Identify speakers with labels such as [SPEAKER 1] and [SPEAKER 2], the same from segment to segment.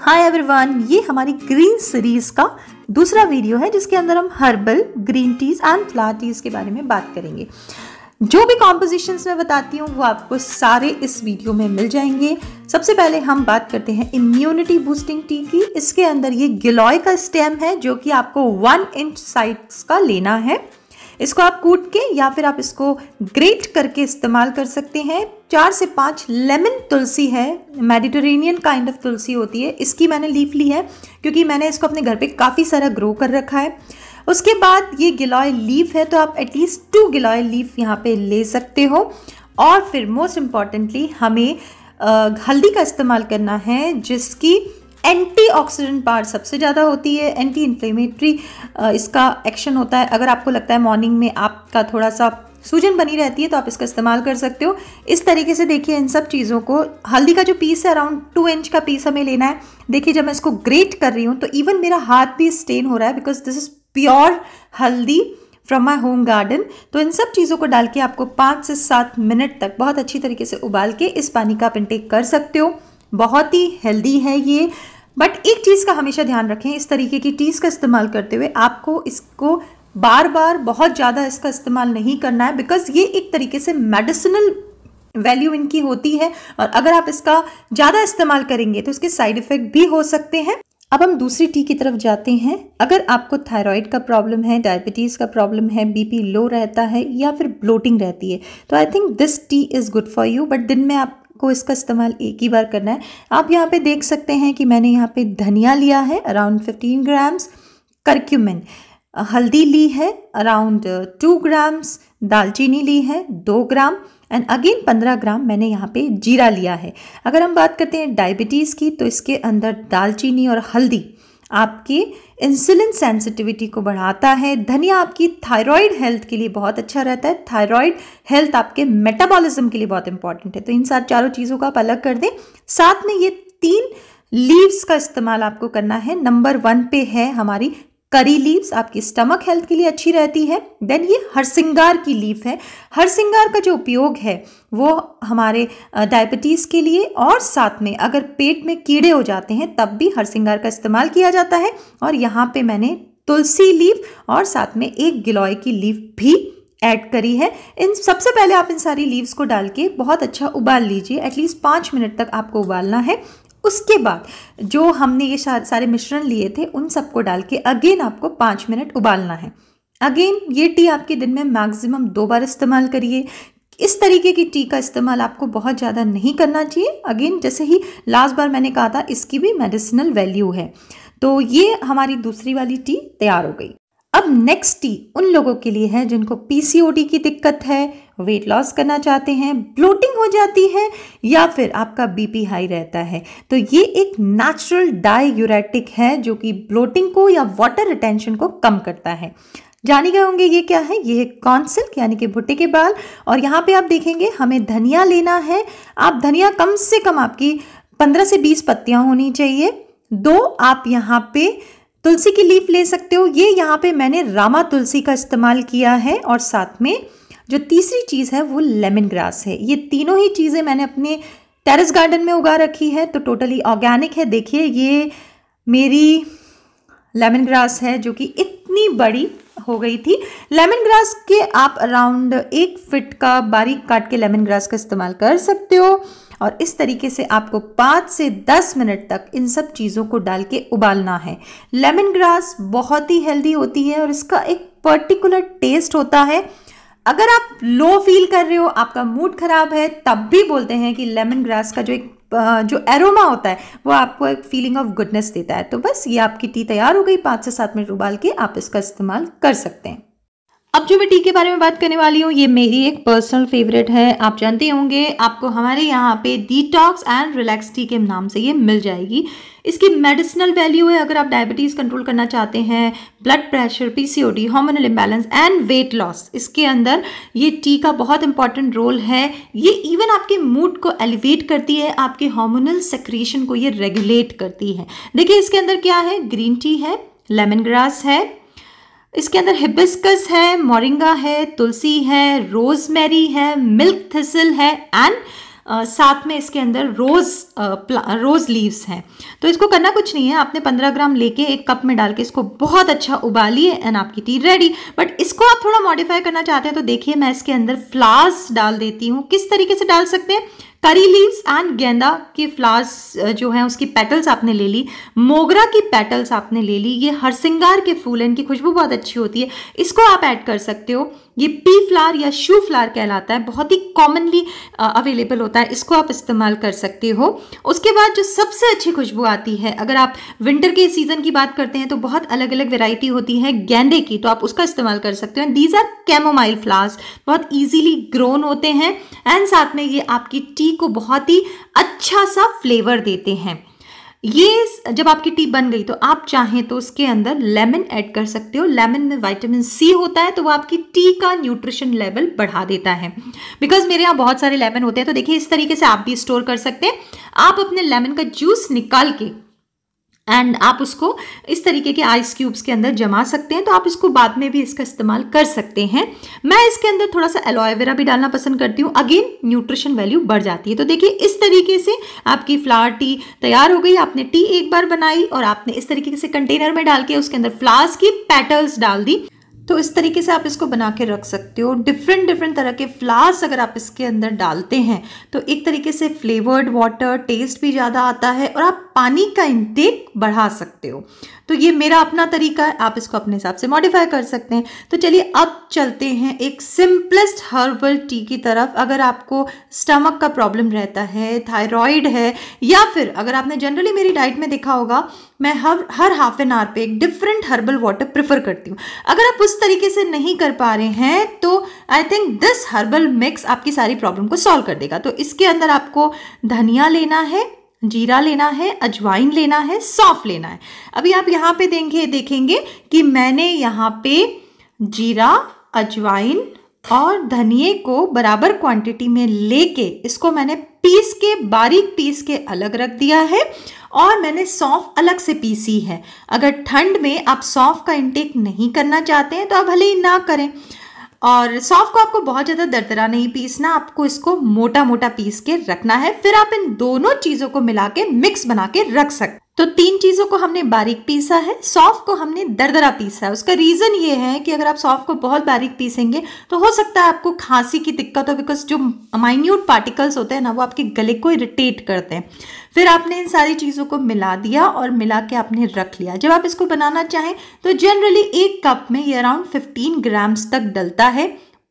[SPEAKER 1] Hi everyone ये हमारी green series का दूसरा वीडियो है, जिसके अंदर हम herbal green teas and flower teas के बारे में बात करेंगे। जो भी कॉम्पोजिशंस मैं बताती हूँ, वो आपको सारे इस वीडियो में मिल जाएँगे। सबसे पहले हम बात करते हैं इम्यूनिटी बूस्टिंग टी की। इसके अंदर ये गिलॉय का स्टेम है, जो कि आपको वन इंच साइज़ का लेना है। इसको आप कूट के या फिर आप इसको ग्रेट करके इस्तेमाल कर सकते हैं। चार से पाँच लेमन तुलसी है, मेडिटेरेनियन काइंड ऑफ़ तुलसी होती है। इसकी मैंने लीफ ली है, क्योंकि मैंने इसको अपने घर पे काफ़ी सारा ग्रो कर रखा है। उसके बाद ये गिलॉय लीफ है तो आप एटलीस्ट टू गिलॉय लीफ यहाँ पे ले सकते हो। और फिर मोस्ट इम्पॉर्टेंटली हमें हल्दी का इस्तेमाल करना है, जिसकी एंटीऑक्सीडेंट पावर सबसे ज़्यादा होती है एंटी इन्फ्लेमेटरी इसका एक्शन होता है। अगर आपको लगता है मॉर्निंग में आपका थोड़ा सा सूजन बनी रहती है तो आप इसका इस्तेमाल कर सकते हो। इस तरीके से देखिए इन सब चीज़ों को, हल्दी का जो पीस है, अराउंड टू इंच का पीस हमें लेना है। देखिए जब मैं इसको ग्रेट कर रही हूँ तो इवन मेरा हाथ भी स्टेन हो रहा है, because this is pure haldi from my home garden. तो इन सब चीज़ों को डाल के आपको पाँच से सात मिनट तक बहुत अच्छी तरीके से उबाल के इस पानी का आप इंटेक कर सकते हो। बहुत ही हेल्दी है ये। बट एक चीज़ का हमेशा ध्यान रखें, इस तरीके की टीज़ का इस्तेमाल करते हुए आपको इसको बार बार बहुत ज़्यादा इसका इस्तेमाल नहीं करना है बिकॉज़ ये एक तरीके से मेडिसिनल वैल्यू इनकी होती है और अगर आप इसका ज़्यादा इस्तेमाल करेंगे तो इसके साइड इफ़ेक्ट भी हो सकते हैं। अब हम दूसरी टी की तरफ़ जाते हैं। अगर आपको थायराइड का प्रॉब्लम है डायबिटीज़ का प्रॉब्लम है बीपी लो रहता है या फिर ब्लोटिंग रहती है तो I think this tea is good for you but दिन में आप आपको इसका इस्तेमाल एक ही बार करना है। आप यहाँ पे देख सकते हैं कि मैंने यहाँ पे धनिया लिया है अराउंड फिफ्टीन ग्राम्स करक्यूमिन हल्दी ली है अराउंड टू ग्राम्स दालचीनी ली है, दो ग्राम एंड अगेन पंद्रह ग्राम मैंने यहाँ पे जीरा लिया है। अगर हम बात करते हैं डायबिटीज़ की तो इसके अंदर दालचीनी और हल्दी आपकी इंसुलिन सेंसिटिविटी को बढ़ाता है। धनिया आपकी थायराइड हेल्थ के लिए बहुत अच्छा रहता है। थायराइड हेल्थ आपके मेटाबॉलिज्म के लिए बहुत इंपॉर्टेंट है। तो इन सात चारों चीज़ों को आप अलग कर दें। साथ में ये तीन लीव्स का इस्तेमाल आपको करना है। नंबर वन पे है हमारी करी लीव्स आपकी स्टमक हेल्थ के लिए अच्छी रहती है। देन ये हरसिंगार की लीफ है। हरसिंगार का जो उपयोग है, वो हमारे डायबिटीज़ के लिए और साथ में अगर पेट में कीड़े हो जाते हैं, तब भी हरसिंगार का इस्तेमाल किया जाता है। और यहाँ पे मैंने तुलसी लीफ और साथ में एक गिलोय की लीफ भी ऐड करी है। इन सबसे पहले आप इन सारी लीव्स को डाल के बहुत अच्छा उबाल लीजिए। एटलीस्ट पाँच मिनट तक आपको उबालना है। उसके बाद जो हमने ये सारे मिश्रण लिए थे, उन सबको डाल के अगेन आपको पाँच मिनट उबालना है। अगेन, ये टी आपके दिन में मैक्सिमम दो बार इस्तेमाल करिए। इस तरीके की टी का इस्तेमाल आपको बहुत ज़्यादा नहीं करना चाहिए। अगेन, जैसे ही लास्ट बार मैंने कहा था, इसकी भी मेडिसिनल वैल्यू है। तो ये हमारी दूसरी वाली टी तैयार हो गई। अब नेक्स्ट टी उन लोगों के लिए है जिनको पीसीओडी की दिक्कत है वेट लॉस करना चाहते हैं ब्लोटिंग हो जाती है, या फिर आपका बीपी हाई रहता है। तो ये एक नेचुरल डायूरेटिक है जो कि ब्लोटिंग को या वाटर रिटेंशन को कम करता है। जानी गए होंगे ये क्या है? ये है कॉन्सिल्क यानी कि भुट्टे के बाल। और यहाँ पे आप देखेंगे, हमें धनिया लेना है। आप धनिया कम से कम आपकी पंद्रह से बीस पत्तियाँ होनी चाहिए। दो, आप यहाँ पे तुलसी की लीफ ले सकते हो। ये यहाँ पे मैंने रामा तुलसी का इस्तेमाल किया है और साथ में जो तीसरी चीज़ है, वो लेमन ग्रास है। ये तीनों ही चीज़ें मैंने अपने टेरेस गार्डन में उगा रखी है तो टोटली ऑर्गेनिक है। देखिए, ये मेरी लेमन ग्रास है, जो कि इतनी बड़ी हो गई थी। लेमन ग्रास के आप अराउंड एक फिट का बारीक काट के लेमन ग्रास का इस्तेमाल कर सकते हो और इस तरीके से आपको पाँच से दस मिनट तक इन सब चीज़ों को डाल के उबालना है। लेमन ग्रास बहुत ही हेल्दी होती है और इसका एक पर्टिकुलर टेस्ट होता है। अगर आप लो फील कर रहे हो, आपका मूड खराब है, तब भी बोलते हैं कि लेमन ग्रास का जो एक जो एरोमा होता है, वो आपको एक फीलिंग ऑफ़ गुडनेस देता है। तो बस ये आपकी टी तैयार हो गई, पाँच से सात मिनट उबाल के आप इसका इस्तेमाल कर सकते हैं। अब जो मैं टी के बारे में बात करने वाली हूँ, ये मेरी एक पर्सनल फेवरेट है। आप जानते होंगे, आपको हमारे यहाँ पे डिटॉक्स एंड रिलैक्स टी के नाम से ये मिल जाएगी। इसकी मेडिसिनल वैल्यू है, अगर आप डायबिटीज़ कंट्रोल करना चाहते हैं blood pressure PCOD hormonal imbalance and weight loss इसके अंदर ये टी का बहुत इंपॉर्टेंट रोल है। ये इवन आपके मूड को एलिवेट करती है, आपके हार्मोनल सेक्रेशन को ये रेगुलेट करती है। देखिए, इसके अंदर क्या है? ग्रीन टी है लेमन ग्रास है इसके अंदर हिबिस्कस है मोरिंगा है, तुलसी है रोजमेरी है मिल्क थिसल है एंड साथ में इसके अंदर रोज़ रोज़ लीव्स हैं। तो इसको करना कुछ नहीं है, आपने 15 ग्राम लेके एक कप में डाल के इसको बहुत अच्छा उबालिए एंड आपकी टी रेडी बट इसको आप थोड़ा मॉडिफाई करना चाहते हैं तो देखिए मैं इसके अंदर फ्लावर्स डाल देती हूँ। किस तरीके से डाल सकते हैं? करी लीव्स एंड गेंदा के फ्लावर्स जो हैं, उसकी पेटल्स आपने ले ली, मोगरा की पेटल्स आपने ले ली, ये हरसिंगार के फूल इनकी खुशबू बहुत अच्छी होती है। इसको आप ऐड कर सकते हो, ये पी फ्लावर या शू फ्लावर कहलाता है, बहुत ही कॉमनली अवेलेबल होता है, इसको आप इस्तेमाल कर सकते हो। उसके बाद जो सबसे अच्छी खुशबू आती है, अगर आप विंटर के सीज़न की बात करते हैं तो बहुत अलग अलग वेराइटी होती है गेंदे की तो आप उसका इस्तेमाल कर सकते हो। दीज आर कैमोमाइल फ्लावर्स बहुत ईजीली ग्रोन होते हैं एंड साथ में ये आपकी टी को बहुत ही अच्छा सा फ्लेवर देते हैं। ये जब आपकी टी बन गई तो आप चाहें तो उसके अंदर लेमन ऐड कर सकते हो। लेमन में विटामिन सी होता है तो वो आपकी टी का न्यूट्रिशन लेवल बढ़ा देता है। बिकॉज़ मेरे यहाँ बहुत सारे लेमन होते हैं तो देखिए इस तरीके से आप भी स्टोर कर सकते हैं। आप अपने लेमन का जूस निकाल के एंड आप उसको इस तरीके के आइस क्यूब्स के अंदर जमा सकते हैं तो आप इसको बाद में भी इसका इस्तेमाल कर सकते हैं। मैं इसके अंदर थोड़ा सा एलोएवेरा भी डालना पसंद करती हूँ। अगेन न्यूट्रिशन वैल्यू बढ़ जाती है। तो देखिए, इस तरीके से आपकी फ्लावर टी तैयार हो गई। आपने टी एक बार बनाई और आपने इस तरीके से कंटेनर में डाल के उसके अंदर फ्लावर्स की पैटर्स डाल दी। तो इस तरीके से आप इसको बना के रख सकते हो। डिफरेंट डिफरेंट तरह के फ्लावर्स अगर आप इसके अंदर डालते हैं तो एक तरीके से फ्लेवर्ड वाटर टेस्ट भी ज़्यादा आता है और आप पानी का इंटेक बढ़ा सकते हो। तो ये मेरा अपना तरीका है, आप इसको अपने हिसाब से मॉडिफाई कर सकते हैं। तो चलिए अब चलते हैं एक सिंपलेस्ट हर्बल टी की तरफ़। अगर आपको स्टमक का प्रॉब्लम रहता है थायराइड है, या फिर अगर आपने जनरली मेरी डाइट में देखा होगा, मैं हर हर हाफ़ एन आवर पे एक डिफरेंट हर्बल वाटर प्रेफर करती हूँ। अगर आप उस तरीके से नहीं कर पा रहे हैं तो I think this herbal mix आपकी सारी प्रॉब्लम को सॉल्व कर देगा। तो इसके अंदर आपको धनिया लेना है, जीरा लेना है, अजवाइन लेना है, सौंफ लेना है। अभी आप यहाँ पे देंगे, देखेंगे कि मैंने यहाँ पे जीरा, अजवाइन और धनिए को बराबर क्वांटिटी में लेके इसको मैंने पीस के, बारीक पीस के अलग रख दिया है और मैंने सौंफ अलग से पीसी है। अगर ठंड में आप सौंफ का इंटेक नहीं करना चाहते हैं तो आप भले ही ना करें। और सौंफ को आपको बहुत ज़्यादा दरदरा नहीं पीसना, आपको इसको मोटा मोटा पीस के रखना है। फिर आप इन दोनों चीज़ों को मिला के मिक्स बना के रख सकते तो तीन चीज़ों को हमने बारीक पीसा है, सौफ को हमने दरदरा पीसा है। उसका रीज़न ये है कि अगर आप सौफ को बहुत बारीक पीसेंगे तो हो सकता है आपको खांसी की दिक्कत हो बिकॉज़ जो माइन्यूट पार्टिकल्स होते हैं ना, वो आपके गले को इरिटेट करते हैं। फिर आपने इन सारी चीज़ों को मिला दिया और मिला के आपने रख लिया। जब आप इसको बनाना चाहें तो जनरली एक कप में ये अराउंड फिफ्टीन ग्राम्स तक डलता है।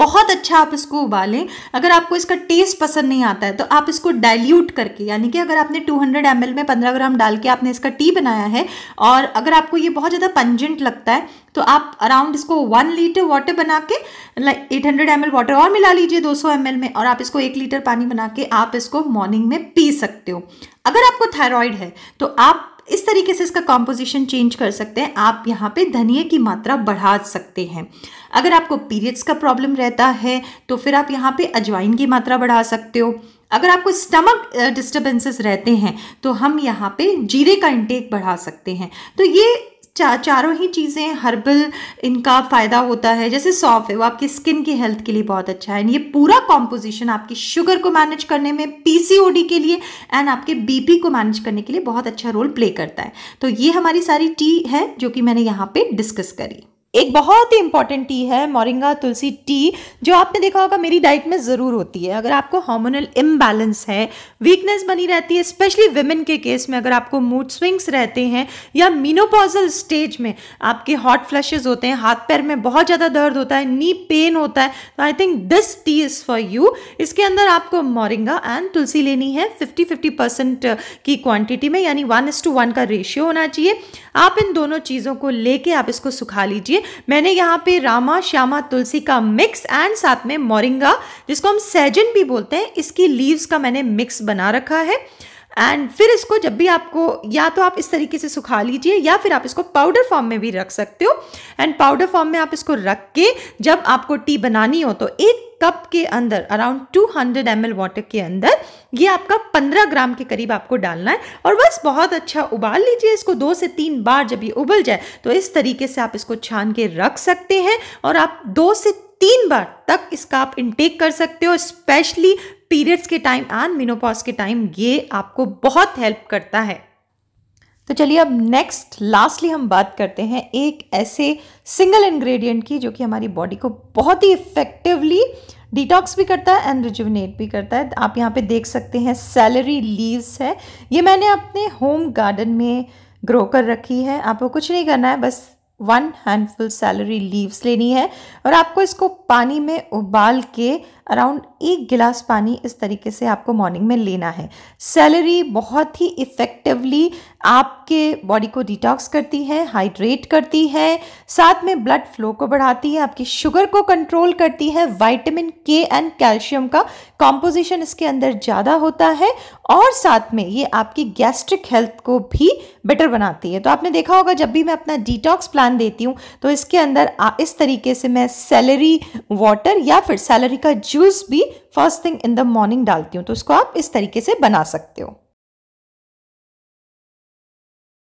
[SPEAKER 1] बहुत अच्छा आप इसको उबालें। अगर आपको इसका टेस्ट पसंद नहीं आता है तो आप इसको डाइल्यूट करके, यानी कि अगर आपने 200 हंड्रेड में 15 ग्राम डाल के आपने इसका टी बनाया है, और अगर आपको ये बहुत ज़्यादा पंजेंट लगता है तो आप अराउंड इसको वन लीटर वाटर बना के like eight hundred M water और मिला लीजिए 200 सौ में, और आप इसको एक लीटर पानी बना के आप इसको मॉर्निंग में पी सकते हो। अगर आपको थायराइड है तो आप इस तरीके से इसका कॉम्पोजिशन चेंज कर सकते हैं। आप यहाँ पे धनिया की मात्रा बढ़ा सकते हैं। अगर आपको पीरियड्स का प्रॉब्लम रहता है तो फिर आप यहाँ पे अजवाइन की मात्रा बढ़ा सकते हो। अगर आपको स्टमक डिस्टर्बेंसेस रहते हैं तो हम यहाँ पे जीरे का इंटेक बढ़ा सकते हैं। तो ये चा, चारों ही चीज़ें हर्बल इनका फ़ायदा होता है। जैसे सौफ है वो आपकी स्किन की हेल्थ के लिए बहुत अच्छा है। एंड ये पूरा कॉम्पोजिशन आपकी शुगर को मैनेज करने में पीसीओडी के लिए एंड आपके बीपी को मैनेज करने के लिए बहुत अच्छा रोल प्ले करता है। तो ये हमारी सारी टी है जो कि मैंने यहाँ पे डिस्कस करी। एक बहुत ही इंपॉर्टेंट टी है मोरिंगा तुलसी टी जो आपने देखा होगा मेरी डाइट में ज़रूर होती है। अगर आपको हार्मोनल इम्बैलेंस है वीकनेस बनी रहती है स्पेशली वेमेन के केस में अगर आपको मूड स्विंग्स रहते हैं, या मीनोपॉजल स्टेज में आपके हॉट फ्लैशेज होते हैं, हाथ पैर में बहुत ज़्यादा दर्द होता है नी पेन होता है तो I think this tea is for you इसके अंदर आपको मोरिंगा एंड तुलसी लेनी है। फिफ्टी फिफ्टी परसेंट की क्वान्टिटी में, यानी वन टू वन का रेशियो होना चाहिए। आप इन दोनों चीज़ों को लेके आप इसको सुखा लीजिए। मैंने यहाँ पे रामा, श्यामा, तुलसी का मिक्स एंड साथ में मोरिंगा जिसको हम सैजन भी बोलते हैं, इसकी लीव्स का मैंने मिक्स बना रखा है। एंड फिर इसको जब भी आपको, या तो आप इस तरीके से सुखा लीजिए, या फिर आप इसको पाउडर फॉर्म में भी रख सकते हो। एंड पाउडर फॉर्म में आप इसको रख के जब आपको टी बनानी हो तो एक कप के अंदर अराउंड 200 हंड्रेड एम वाटर के अंदर, ये आपका 15 ग्राम के करीब आपको डालना है। और बस बहुत अच्छा उबाल लीजिए इसको, दो से तीन बार जब ये उबल जाए तो इस तरीके से आप इसको छान के रख सकते हैं। और आप दो से तीन बार तक इसका आप इनटेक कर सकते हो स्पेशली पीरियड्स के टाइम एंड मिनोपॉज के टाइम ये आपको बहुत हेल्प करता है। तो चलिए अब नेक्स्ट लास्टली हम बात करते हैं एक ऐसे सिंगल इंग्रेडिएंट की जो कि हमारी बॉडी को बहुत ही इफेक्टिवली डिटॉक्स भी करता है एंड रिजुवनेट भी करता है। आप यहाँ पे देख सकते हैं सैलरी लीव्स है। ये मैंने अपने होम गार्डन में ग्रो कर रखी है। आपको कुछ नहीं करना है, बस वन हैंडफुल सैलरी लीव्स लेनी है और आपको इसको पानी में उबाल के अराउंड एक गिलास पानी इस तरीके से आपको मॉर्निंग में लेना है। सैलरी बहुत ही इफ़ेक्टिवली आपके बॉडी को डिटॉक्स करती है हाइड्रेट करती है, साथ में ब्लड फ्लो को बढ़ाती है, आपकी शुगर को कंट्रोल करती है वाइटामिन के एंड कैल्शियम का कॉम्पोजिशन इसके अंदर ज़्यादा होता है और साथ में ये आपकी गैस्ट्रिक हेल्थ को भी बेटर बनाती है। तो आपने देखा होगा जब भी मैं अपना डिटॉक्स प्लान देती हूँ तो इसके अंदर इस तरीके से मैं सैलरी वाटर या फिर सैलरी का जूस भी first thing in the morning डालती हूँ तो उसको आप इस तरीके से बना सकते हो।